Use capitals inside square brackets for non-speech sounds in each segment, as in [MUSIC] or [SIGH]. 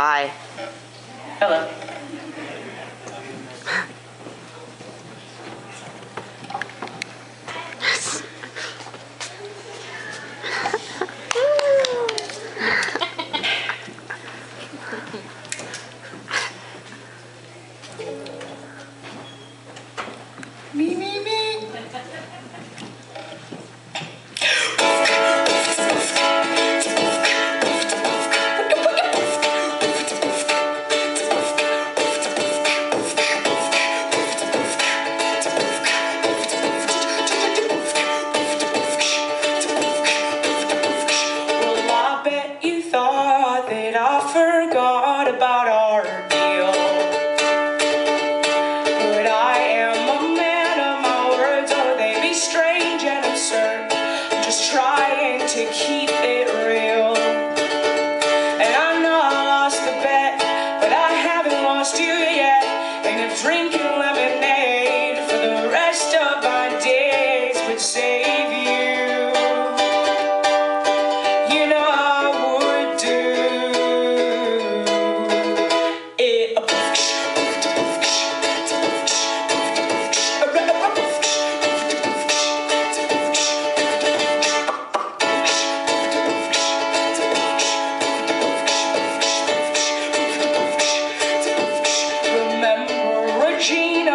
Hi. Hello. heart.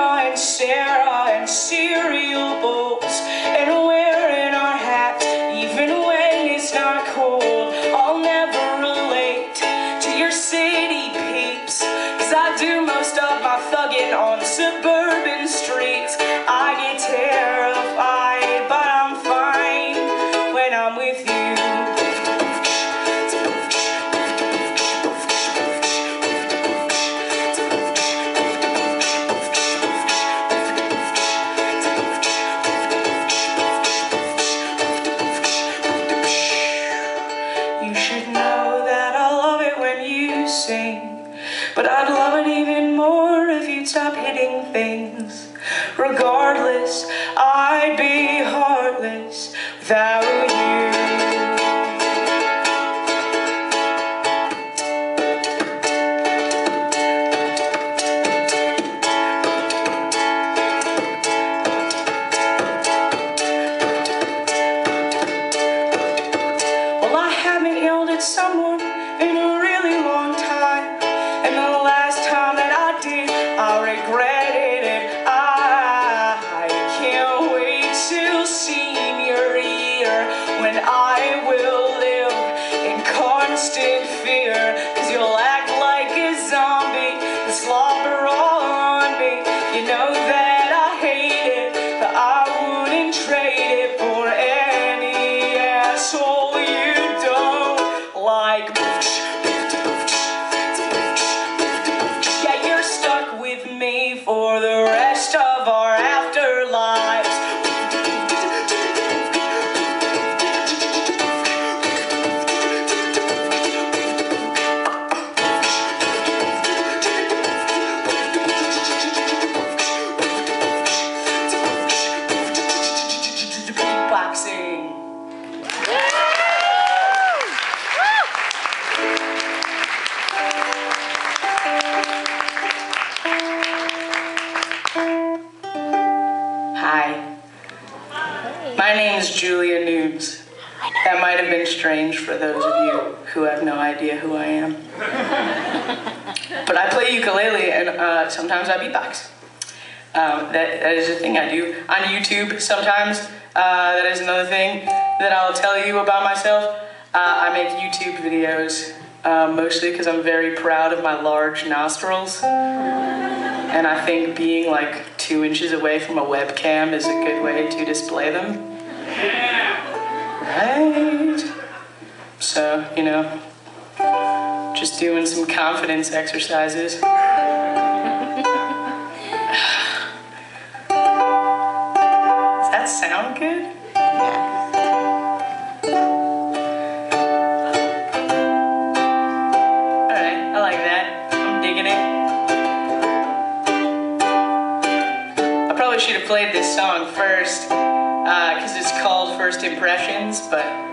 and Sarah and cereal bowls and eyes strange for those of you who have no idea who I am. [LAUGHS] but I play ukulele and uh, sometimes I beatbox. Um, that, that is a thing I do on YouTube sometimes. Uh, that is another thing that I'll tell you about myself. Uh, I make YouTube videos uh, mostly because I'm very proud of my large nostrils. And I think being like two inches away from a webcam is a good way to display them. You know, just doing some confidence exercises. Does that sound good? Alright, I like that. I'm digging it. I probably should have played this song first, because uh, it's called First Impressions, but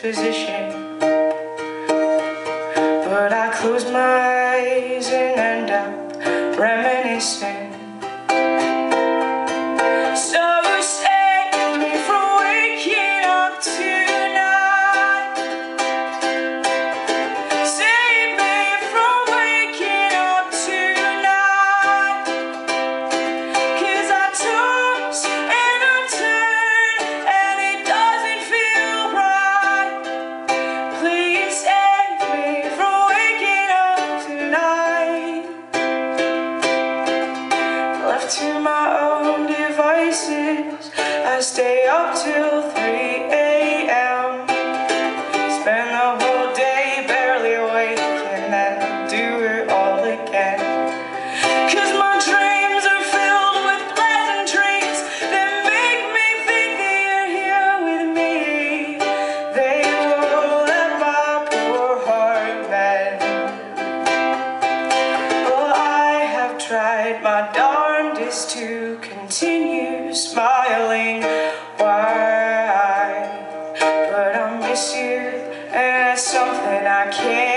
position. But I close my eyes and end up reminiscing. smiling why? But I miss you and that's something I can't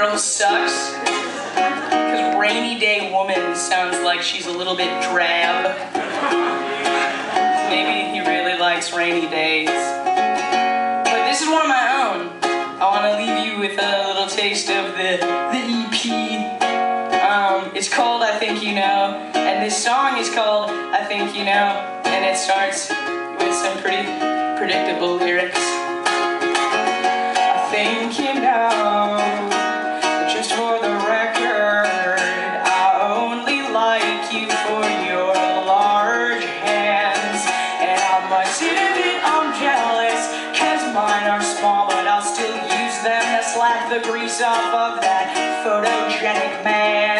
Girl sucks. Because rainy day woman sounds like she's a little bit drab. Maybe he really likes rainy days. But this is one of my own. I want to leave you with a little taste of the, the EP. Um, it's called I Think You Know, and this song is called I Think You Know, and it starts with some pretty predictable lyrics. I think you know. of that photogenic man.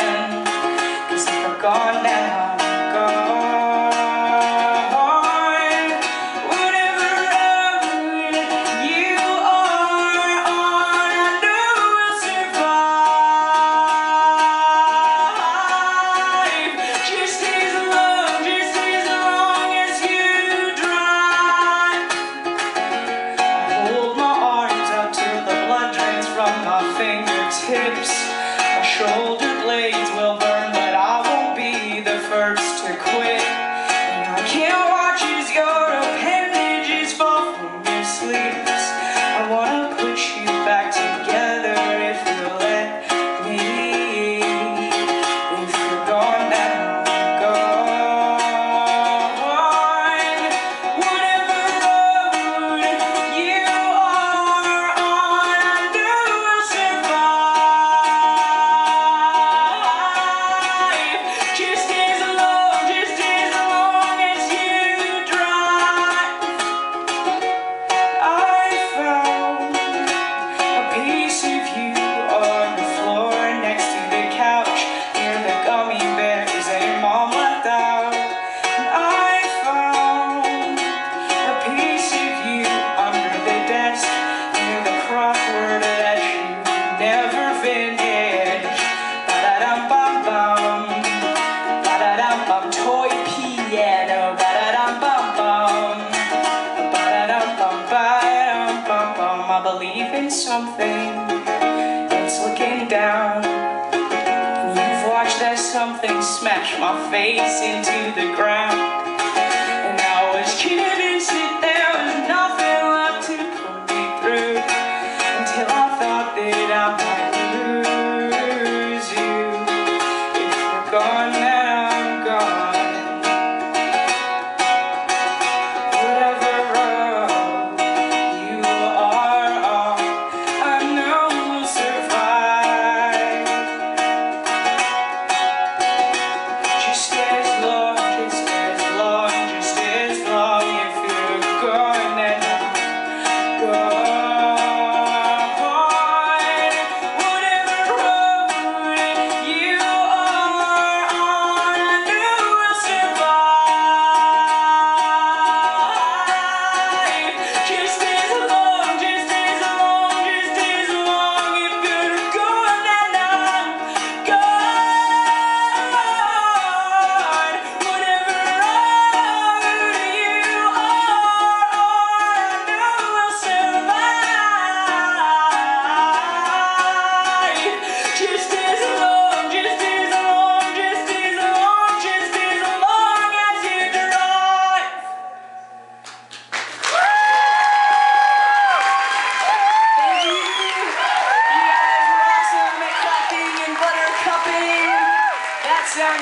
face into the ground.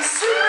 Super